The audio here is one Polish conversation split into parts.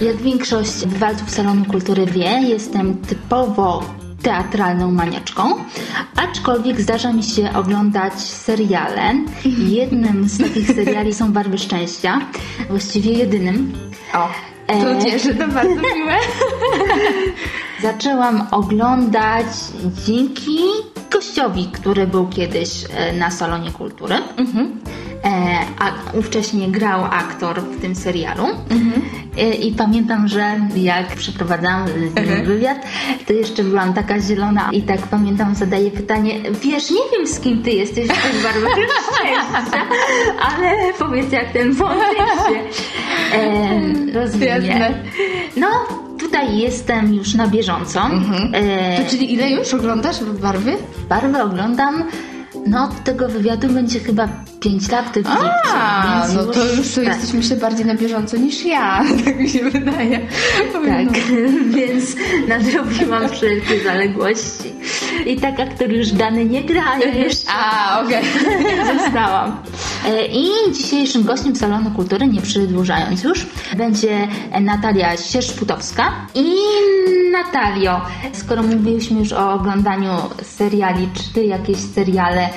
Jak większość bywalców Salonu Kultury wie, jestem typowo teatralną maniaczką, aczkolwiek zdarza mi się oglądać seriale. Jednym z takich seriali są Barwy Szczęścia, właściwie jedynym. O, to E. cieszy, to bardzo miłe. Zaczęłam oglądać dzięki gościowi, który był kiedyś e, na Salonie Kultury. E, a ówcześnie grał aktor w tym serialu. E, I pamiętam, że jak przeprowadzałam Mhm. wywiad, to jeszcze byłam taka zielona i tak pamiętam, zadaję pytanie, wiesz, nie wiem z kim ty jesteś w tych barwach szczęścia, ale powiedz jak ten wątek się e, rozwinie. No, tutaj jestem już na bieżąco. E, To czyli ile już oglądasz barwy? barwy oglądam. No, od tego wywiadu będzie chyba 5 lat lipcu, A, no to już to tak. jesteś myślę bardziej na bieżąco niż ja, tak mi się wydaje. Tak, więc nadrobiłam wszelkie zaległości. I tak aktor już dany nie gra, ja jeszcze A, okej. zostałam. E, I dzisiejszym gościem Salonu Kultury, nie przedłużając już, będzie Natalia Sierszputowska. I Natalio, skoro mówiliśmy już o oglądaniu seriali, czy ty jakieś seriale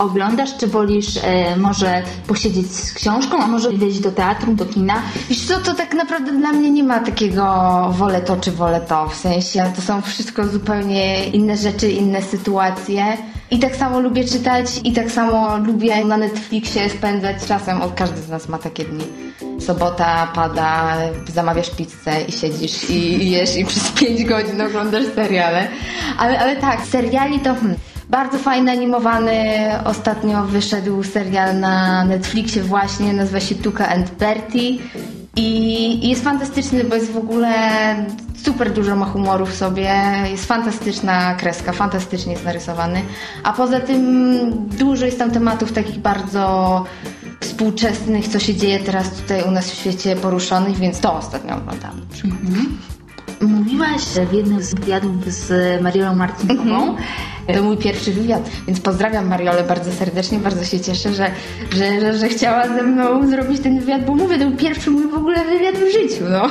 oglądasz, czy wolisz e, może posiedzieć z książką, a może wejść do teatru, do kina? Wiesz co, to tak naprawdę dla mnie nie ma takiego wolę to czy wolę to. W sensie to są wszystko zupełnie inne rzeczy, inne sytuacje. I tak samo lubię czytać i tak samo lubię na Netflixie spędzać czasem. O, każdy z nas ma takie dni. Sobota pada, zamawiasz pizzę i siedzisz i, i jesz i przez 5 godzin oglądasz seriale. Ale, ale tak, seriali to... Hmm, bardzo fajny, animowany. Ostatnio wyszedł serial na Netflixie właśnie, nazywa się Tuka and Bertie. I, jest fantastyczny, bo jest w ogóle super dużo ma humoru w sobie. Jest fantastyczna kreska, fantastycznie jest narysowany. A poza tym dużo jest tam tematów takich bardzo współczesnych, co się dzieje teraz tutaj u nas w świecie poruszonych, więc to ostatnio oglądam. Mówiłaś w jednym z wywiadów z Mariolą Marcinkową, To mój pierwszy wywiad, więc pozdrawiam Mariolę bardzo serdecznie, bardzo się cieszę, że, że, że, że chciała ze mną zrobić ten wywiad, bo mówię, to był pierwszy mój w ogóle wywiad w życiu, no.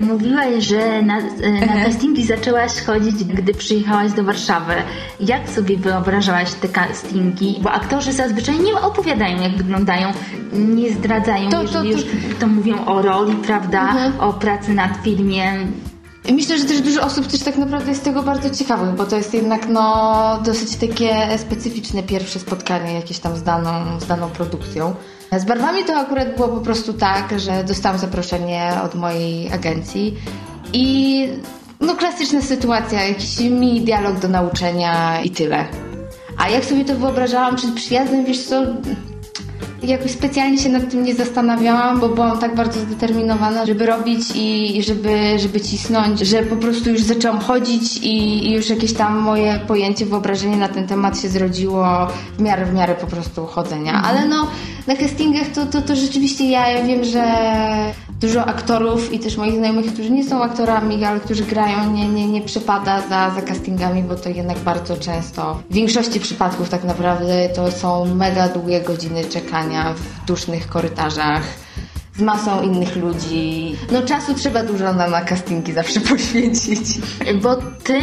Mówiłaś, że na, na castingi zaczęłaś chodzić, gdy przyjechałaś do Warszawy. Jak sobie wyobrażałaś te castingi? Bo aktorzy zazwyczaj nie opowiadają, jak wyglądają, nie zdradzają, To- to- jeżeli to- już to mówią o roli, prawda, o pracy nad filmem. Myślę, że też dużo osób też tak naprawdę jest tego bardzo ciekawych, bo to jest jednak no dosyć takie specyficzne pierwsze spotkanie jakieś tam z daną, z daną produkcją. Z barwami to akurat było po prostu tak, że dostałam zaproszenie od mojej agencji i no klasyczna sytuacja, jakiś mini dialog do nauczenia i tyle. A jak sobie to wyobrażałam przed przyjazdem, wiesz co, jakoś specjalnie się nad tym nie zastanawiałam, bo byłam tak bardzo zdeterminowana, żeby robić i żeby, żeby cisnąć, że po prostu już zaczęłam chodzić i, i już jakieś tam moje pojęcie, wyobrażenie na ten temat się zrodziło w miarę, w miarę po prostu chodzenia. Ale no, na castingach to, to, to rzeczywiście ja wiem, że dużo aktorów i też moich znajomych, którzy nie są aktorami, ale którzy grają, nie, nie, nie przypada za, za castingami, bo to jednak bardzo często, w większości przypadków tak naprawdę to są mega długie godziny czekania w dusznych korytarzach z masą innych ludzi. No czasu trzeba dużo na, na castingi zawsze poświęcić. Bo ty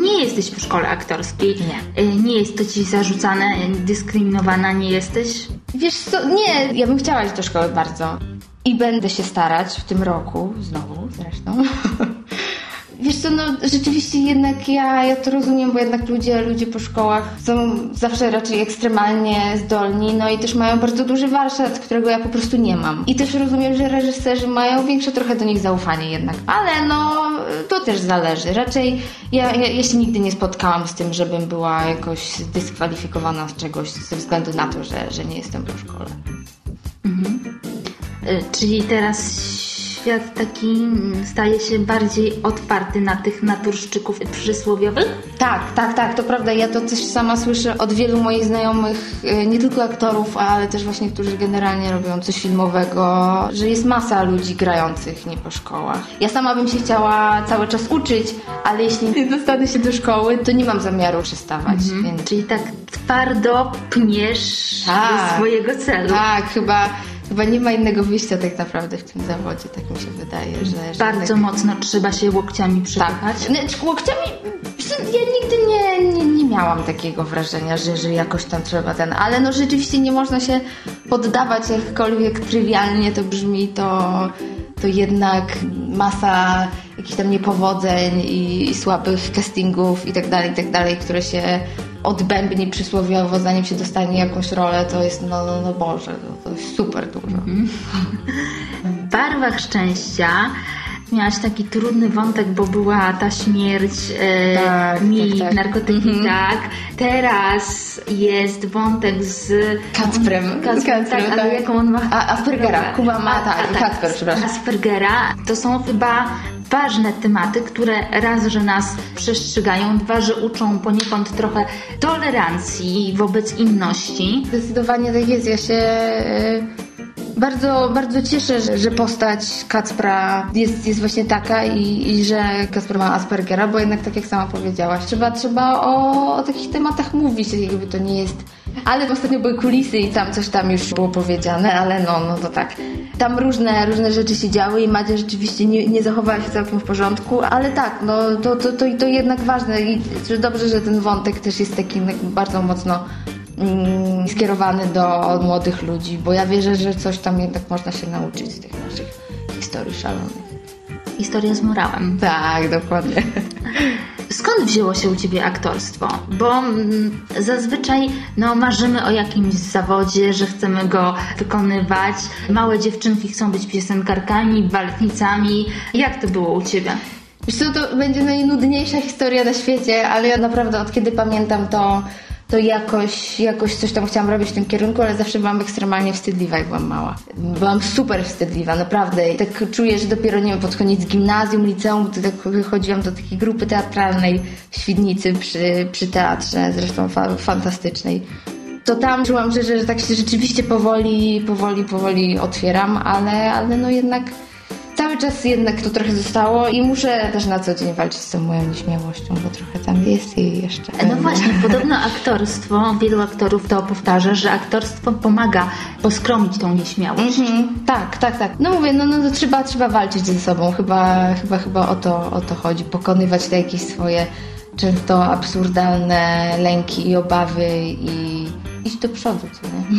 nie jesteś po szkole aktorskiej. Nie. E, Nie jest to ci zarzucane, dyskryminowana nie jesteś. Wiesz co, nie, ja bym chciała iść do szkoły bardzo. I będę się starać w tym roku, znowu zresztą. Wiesz co, no rzeczywiście jednak ja, ja to rozumiem, bo jednak ludzie, ludzie po szkołach są zawsze raczej ekstremalnie zdolni, no i też mają bardzo duży warsztat, którego ja po prostu nie mam. I też rozumiem, że reżyserzy mają większe trochę do nich zaufanie jednak. Ale no, to też zależy. Raczej ja, ja, ja się nigdy nie spotkałam z tym, żebym była jakoś dyskwalifikowana z czegoś ze względu na to, że, że nie jestem po szkole. E, Czyli teraz świat taki mm, staje się bardziej otwarty na tych naturszczyków przysłowiowych? Tak, tak, tak, to prawda. Ja to też sama słyszę od wielu moich znajomych, y, nie tylko aktorów, ale też właśnie, którzy generalnie robią coś filmowego, że jest masa ludzi grających nie po szkołach. Ja sama bym się chciała cały czas uczyć, ale jeśli nie dostanę się do szkoły, to nie mam zamiaru przestawać. Więc... Czyli tak twardo pniesz Tak. do swojego celu. Tak, chyba chyba nie ma innego wyjścia tak naprawdę w tym zawodzie, tak mi się wydaje, że... że Bardzo tak... mocno trzeba się łokciami przypychać. Tak. Znaczy, łokciami... Ja nigdy nie, nie, nie miałam takiego wrażenia, że, że jakoś tam trzeba ten... Ale no rzeczywiście nie można się poddawać, jakkolwiek trywialnie to brzmi, to, to jednak masa jakichś tam niepowodzeń i, i słabych castingów i tak dalej, i tak dalej, które się odbębni przysłowiowo, zanim się dostanie jakąś rolę, to jest, no, no, no Boże, to, to jest super dużo. W barwach szczęścia miałaś taki trudny wątek, bo była ta śmierć e, Tak, Mili, tak, tak. narkotyki, tak. Teraz jest wątek z... Kacprem. Kacprem, Kacprem, tak, ale tak. jaką on ma... A- Aspergera. Kuba ma, A- tak, a- Kacper, przepraszam. Aspergera. To są chyba ważne tematy, które raz, że nas przestrzegają, dwa, że uczą poniekąd trochę tolerancji wobec inności. Zdecydowanie tak jest. Ja się e, bardzo, bardzo cieszę, że, że postać Kacpra jest, jest właśnie taka i, i że Kacper ma Aspergera, bo jednak tak jak sama powiedziałaś, trzeba, trzeba o, o takich tematach mówić, jakby to nie jest... Ale ostatnio były kulisy i tam coś tam już było powiedziane, ale no, no to tak. Tam różne, różne rzeczy się działy i Madzia rzeczywiście nie, nie zachowała się całkiem w porządku, ale tak, no to, to, to, to jednak ważne i dobrze, że ten wątek też jest taki tak bardzo mocno mm, skierowany do młodych ludzi, bo ja wierzę, że coś tam jednak można się nauczyć z tych naszych historii szalonych. Historia z morałem. Tak, dokładnie. Skąd wzięło się u Ciebie aktorstwo? Bo mm, zazwyczaj no, marzymy o jakimś zawodzie, że chcemy go wykonywać. Małe dziewczynki chcą być piosenkarkami, baletnicami. Jak to było u Ciebie? Wiesz co, to będzie najnudniejsza historia na świecie, ale ja naprawdę od kiedy pamiętam to, to jakoś, jakoś coś tam chciałam robić w tym kierunku, ale zawsze byłam ekstremalnie wstydliwa, jak byłam mała. Byłam super wstydliwa, naprawdę. I tak czuję, że dopiero, nie wiem, pod koniec gimnazjum, liceum, to tak wychodziłam do takiej grupy teatralnej w Świdnicy przy, przy teatrze, zresztą fa- fantastycznej. To tam czułam, że, że tak się rzeczywiście powoli, powoli, powoli otwieram, ale, ale no jednak cały czas jednak to trochę zostało i muszę też na co dzień walczyć z tą moją nieśmiałością, bo trochę tam jest jej jeszcze. No właśnie, podobno aktorstwo, wielu aktorów to powtarza, że aktorstwo pomaga poskromić tą nieśmiałość. Mhm, tak, tak, tak. No mówię, no, no to trzeba, trzeba walczyć ze sobą. Chyba, chyba, chyba o, to, o to chodzi. Pokonywać te jakieś swoje często absurdalne lęki i obawy i iść do przodu, co nie?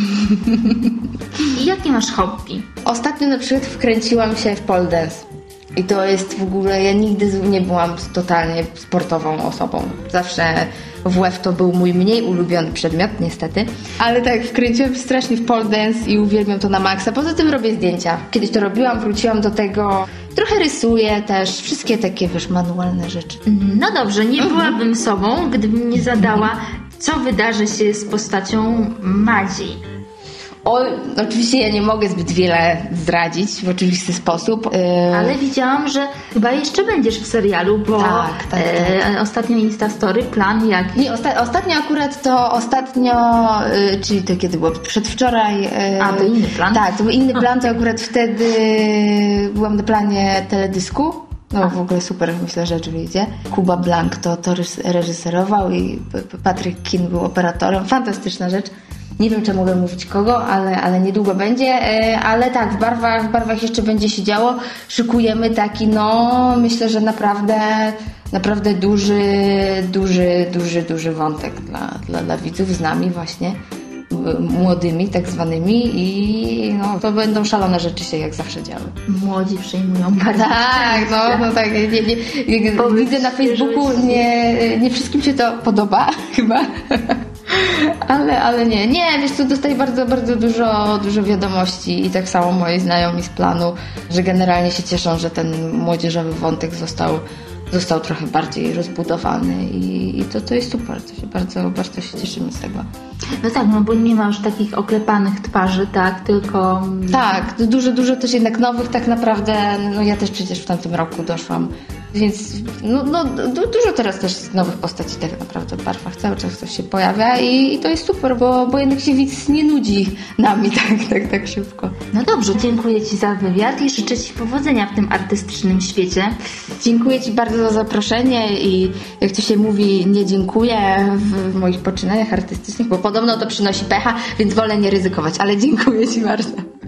I jakie masz hobby? Ostatnio na przykład wkręciłam się w pole dance. I to jest w ogóle, ja nigdy nie byłam totalnie sportową osobą. Zawsze WF to był mój mniej ulubiony przedmiot, niestety. Ale tak, wkręciłam strasznie w pole dance i uwielbiam to na maksa. Poza tym robię zdjęcia. Kiedyś to robiłam, wróciłam do tego. Trochę rysuję też, wszystkie takie, wiesz, manualne rzeczy. No dobrze, nie byłabym sobą, gdybym nie zadała, co wydarzy się z postacią Madzi. O, oczywiście ja nie mogę zbyt wiele zdradzić w oczywisty sposób. Yy, Ale widziałam, że chyba jeszcze będziesz w serialu, bo Tak, tak, e, ostatnio Instastory, plan jak... Nie, osta- ostatnio akurat to ostatnio, y, czyli to kiedy było? Przedwczoraj. A, to inny plan? Tak, to był inny plan, to akurat wtedy byłam na planie teledysku. No w ogóle super, myślę, rzecz wyjdzie. Kuba Blank to, to reżyserował i Patryk Kin był operatorem. Fantastyczna rzecz. Nie wiem, czy mogę mówić kogo, ale, ale niedługo będzie. E, Ale tak, w barwach, w barwach jeszcze będzie się działo. Szykujemy taki, no myślę, że naprawdę, naprawdę duży, duży, duży, duży wątek dla, dla, dla widzów z nami właśnie młodymi tak zwanymi i no, to będą szalone rzeczy się jak zawsze działy. Młodzi przyjmują bardzo. Tak, no, no tak. Nie, nie, widzę na Facebooku, nie, nie wszystkim się to podoba chyba. Ale, ale nie, nie, wiesz co, dostaję bardzo, bardzo dużo, dużo wiadomości i tak samo moi znajomi z planu, że generalnie się cieszą, że ten młodzieżowy wątek został, został trochę bardziej rozbudowany i, i to, to jest super, to się bardzo, bardzo się cieszymy z tego. No tak, no bo nie ma już takich oklepanych twarzy, tak, tylko... Tak, to dużo, dużo też jednak nowych tak naprawdę, no ja też przecież w tamtym roku doszłam, więc no, no du- dużo teraz też nowych postaci tak naprawdę w barwach, cały czas coś się pojawia i, i to jest super, bo, bo jednak się widz nie nudzi nami tak, tak, tak szybko. No dobrze, dziękuję Ci za wywiad i życzę Ci powodzenia w tym artystycznym świecie. Dziękuję Ci bardzo za zaproszenie i jak to się mówi, nie dziękuję w moich poczynaniach artystycznych, bo podobno to przynosi pecha, więc wolę nie ryzykować, ale dziękuję Ci bardzo.